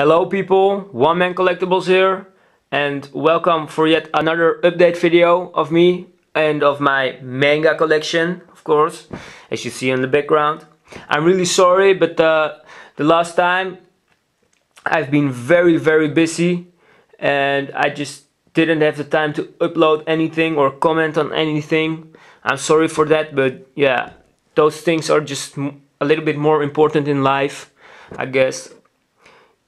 Hello people, One Man Collectibles here and welcome for yet another update video of me and of my manga collection of course as you see in the background. I'm really sorry but uh, the last time I've been very very busy and I just didn't have the time to upload anything or comment on anything. I'm sorry for that but yeah those things are just a little bit more important in life I guess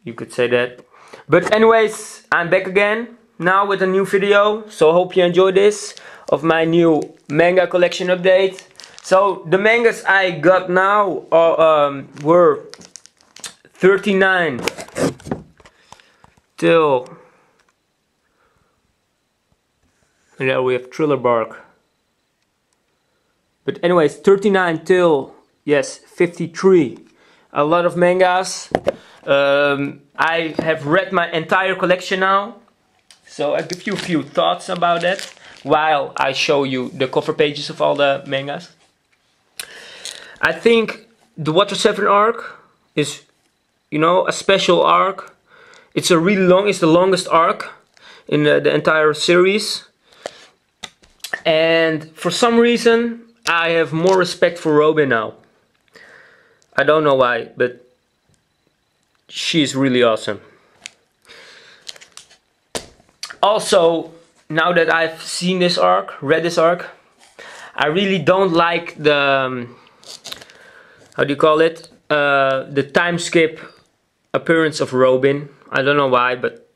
you could say that. But anyways I'm back again now with a new video. So hope you enjoy this of my new manga collection update. So the mangas I got now are, um, were 39 till and now we have Thriller Bark. But anyways 39 till yes 53 a lot of mangas um, I have read my entire collection now, so I'll give you a few thoughts about that while I show you the cover pages of all the mangas. I think the Water 7 arc is, you know, a special arc. It's a really long, it's the longest arc in the, the entire series. And for some reason, I have more respect for Robin now. I don't know why, but she's really awesome. Also, now that I've seen this arc, read this arc, I really don't like the, um, how do you call it, uh, the time skip appearance of Robin. I don't know why, but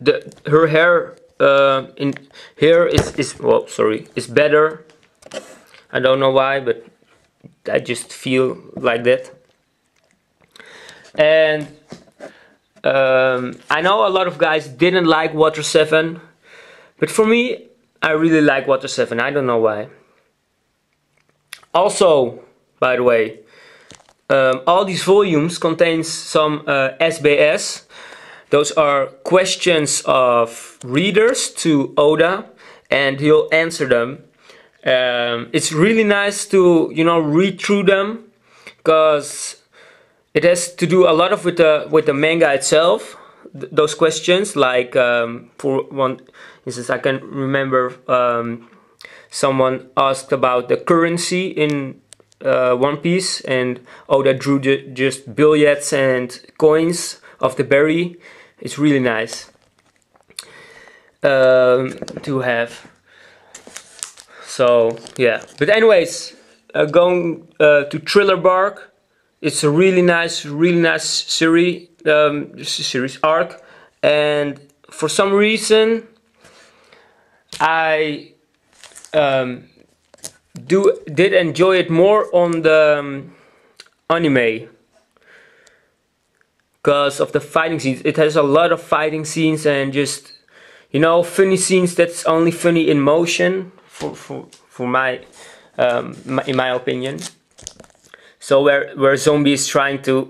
the her hair uh, in here is is well, sorry, is better. I don't know why, but I just feel like that and um, I know a lot of guys didn't like Water 7 but for me I really like Water 7 I don't know why. Also by the way um, all these volumes contains some uh, SBS those are questions of readers to Oda and he'll answer them. Um, it's really nice to you know read through them because it has to do a lot of with the with the manga itself. Th those questions, like um, for one instance, I can remember um, someone asked about the currency in uh, One Piece, and oh, Oda drew just billets and coins of the berry. It's really nice um, to have. So yeah, but anyways, uh, going uh, to Thriller Bark. It's a really nice, really nice series, um, series arc, and for some reason, I um, do did enjoy it more on the um, anime because of the fighting scenes. It has a lot of fighting scenes and just you know funny scenes that's only funny in motion for for for my, um, my in my opinion. So where where zombie is trying to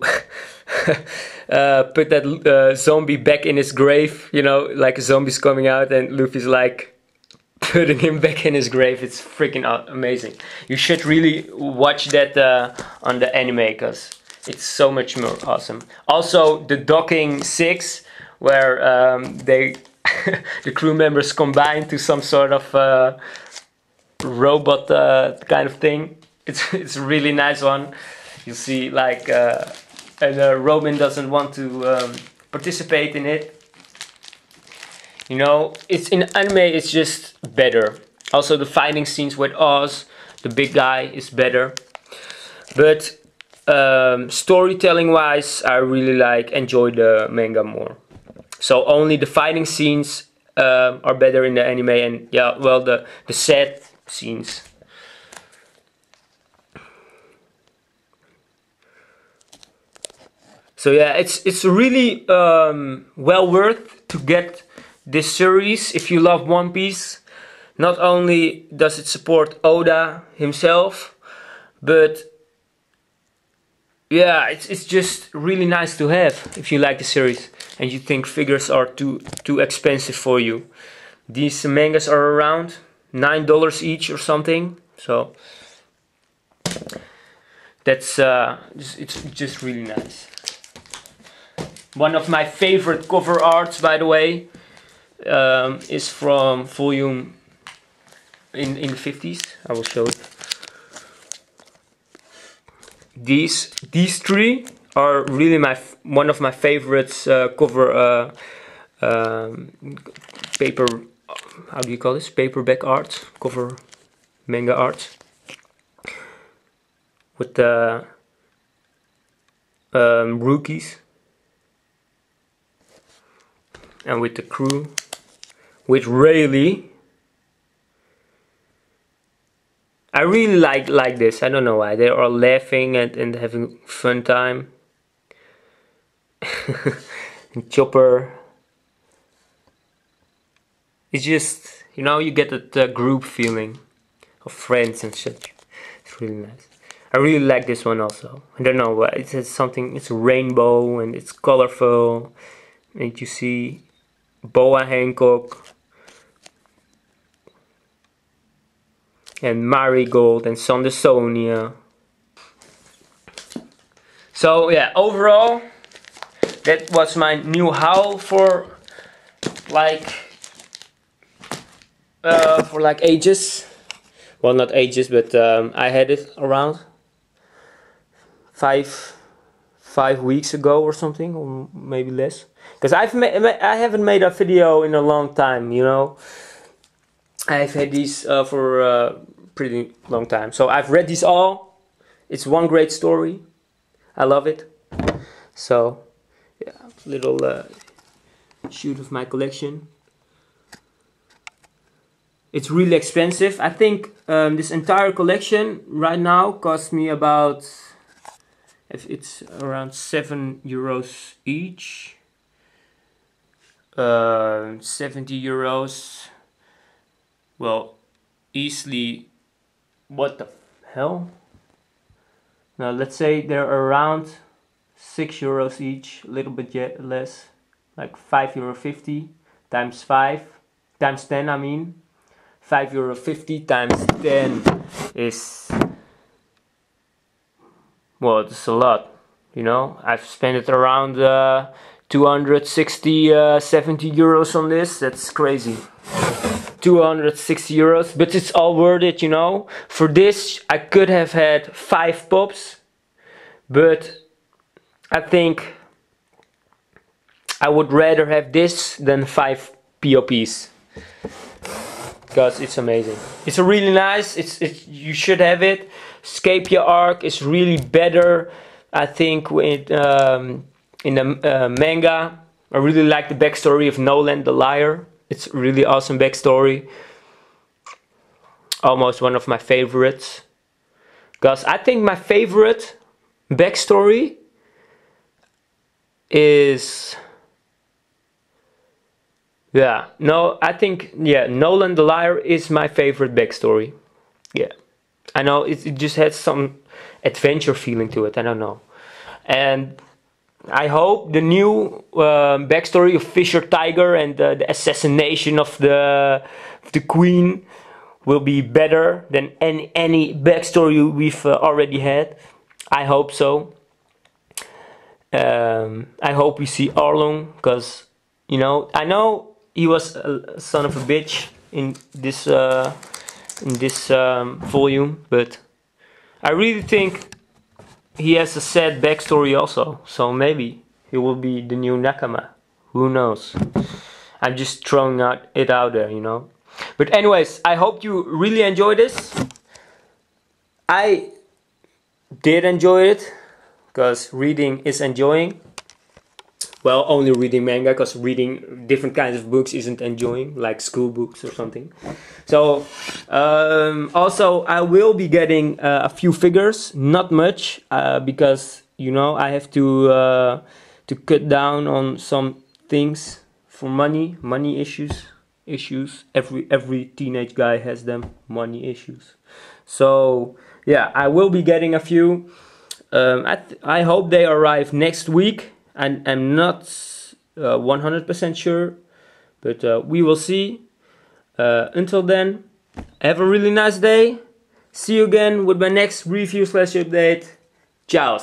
uh, put that uh, zombie back in his grave, you know, like a zombie's coming out, and Luffy's like putting him back in his grave. It's freaking amazing. You should really watch that uh, on the anime because it's so much more awesome. Also, the docking six, where um, they the crew members combine to some sort of uh, robot uh, kind of thing it's it's a really nice one. You see, like, uh, and uh, Robin doesn't want to um, participate in it. You know, it's in anime. It's just better. Also, the fighting scenes with Oz, the big guy, is better. But um, storytelling wise, I really like enjoy the manga more. So only the fighting scenes uh, are better in the anime, and yeah, well, the the sad scenes So yeah, it's it's really um, well worth to get this series if you love One Piece. Not only does it support Oda himself, but yeah, it's it's just really nice to have if you like the series and you think figures are too too expensive for you. These mangas are around nine dollars each or something, so that's uh, it's just really nice. One of my favorite cover arts, by the way, um, is from volume in in the 50s. I will show it. These these three are really my one of my favorites uh, cover uh, um, paper. How do you call this? Paperback art, cover manga art with the um, rookies and with the crew with Rayleigh. I really like like this. I don't know why. They are laughing and, and having fun time. Chopper. It's just you know you get that group feeling of friends and such it's really nice. I really like this one also. I don't know, it has something, it's rainbow and it's colorful. And you see Boa Hancock and Marigold and Sandersonia. So yeah, overall, that was my new haul for like uh, for like ages. Well, not ages, but um, I had it around five five weeks ago or something, or maybe less. Because I've I haven't made a video in a long time, you know. I've had these uh, for a pretty long time, so I've read these all. It's one great story. I love it. So, yeah, little uh, shoot of my collection. It's really expensive. I think um, this entire collection right now cost me about if it's around 7 euros each uh, 70 euros. Well easily what the hell? Now let's say they're around 6 euros each a little bit less like 5 euro 50 times 5 times 10 I mean. 5 euro 50 times 10 is well, it's a lot. You know, I've spent it around uh, 260, uh, 70 euros on this. That's crazy. 260 euros, but it's all worth it, you know. For this, I could have had five pops, but I think I would rather have this than five POPs because it's amazing. It's a really nice. It's, it's you should have it. Skypiea arc is really better, I think, with, um, in the uh, manga. I really like the backstory of Noland the Liar. It's really awesome backstory. Almost one of my favorites. Because I think my favorite backstory is yeah no i think yeah noland the liar is my favorite backstory yeah I know it, it just has some adventure feeling to it. I don't know, and I hope the new uh, backstory of Fisher Tiger and uh, the assassination of the of the Queen will be better than any any backstory we've uh, already had. I hope so. Um, I hope we see Arlong because you know I know he was a son of a bitch in this uh, in this um, volume, but I really think he has a sad backstory also, so maybe he will be the new Nakama. Who knows? I'm just throwing out it out there, you know. But anyways, I hope you really enjoyed this. I did enjoy it because reading is enjoying well only reading manga because reading different kinds of books isn't enjoying like school books or something. So um, also i will be getting uh, a few figures not much uh, because you know i have to uh, to cut down on some things for money money issues issues. Every every teenage guy has them money issues. So yeah i will be getting a few. Um, I, I hope they arrive next week I, am not 100% uh, sure, but uh, we will see. Uh, until then, have a really nice day. See you again with my next review slash update. Ciao.